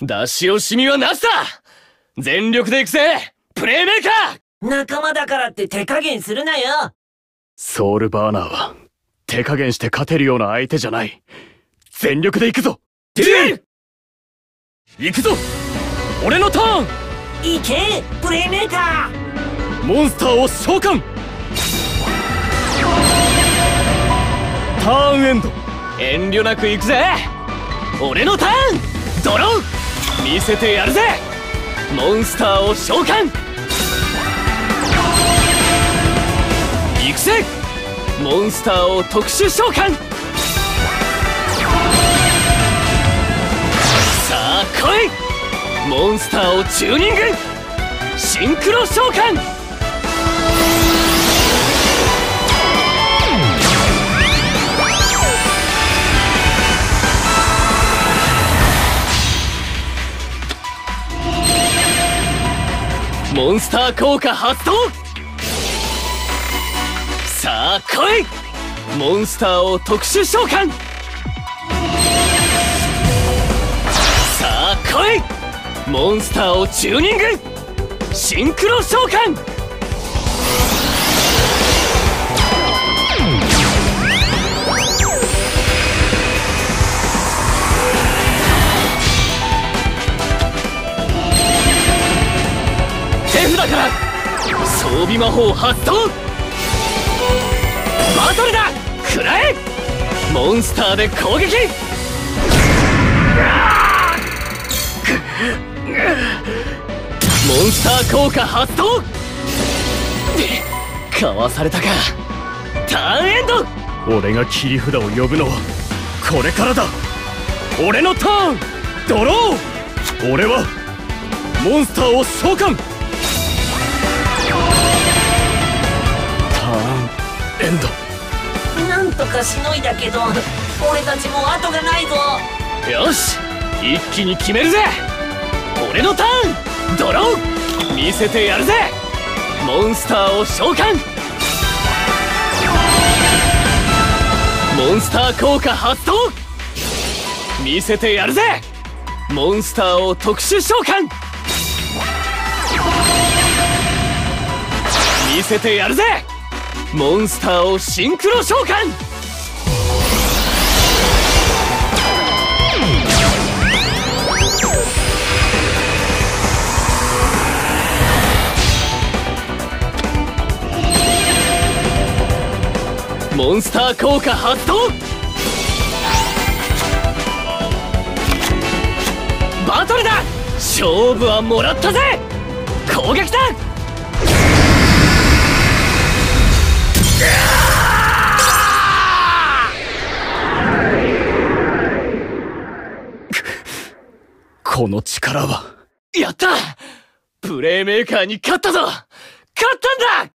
出し惜しみはなしだ。全力で行くぜ。プレイメーカー。仲間だからって手加減するなよ。ソウルバーナーは手加減して勝てるような相手じゃない。全力で行くぞ。デュエル行くぞ。俺のターン！行けプレイメーカー。モンスターを召喚！ターンエンド。遠慮なく行くぜ。俺のターン！ドロー見せてやるぜ！モンスターを召喚！行くぜ！モンスターを特殊召喚！さあ来い！モンスターをチューニング！シンクロ召喚！モンスター効果発動さあ来いモンスターを特殊召喚さあ来いモンスターをチューニングシンクロ召喚だから装備魔法発動。バトルだ。食らえ。モンスターで攻撃。モンスター効果発動。かわされたか。ターンエンド。俺が切り札を呼ぶのはこれからだ。俺のターン。ドロー俺はモンスターを召喚。エンド。なんとかしのいだけど俺たちも後がないぞ。よし一気に決めるぜ。俺のターンドロー見せてやるぜ。モンスターを召喚。モンスター効果発動。見せてやるぜ。モンスターを特殊召喚。見せてやるぜモンスターをシンクロ召喚。モンスター効果発動。バトルだ。勝負はもらったぜ。攻撃だ。この力は。やった！プレイメーカーに勝ったぞ！勝ったんだ！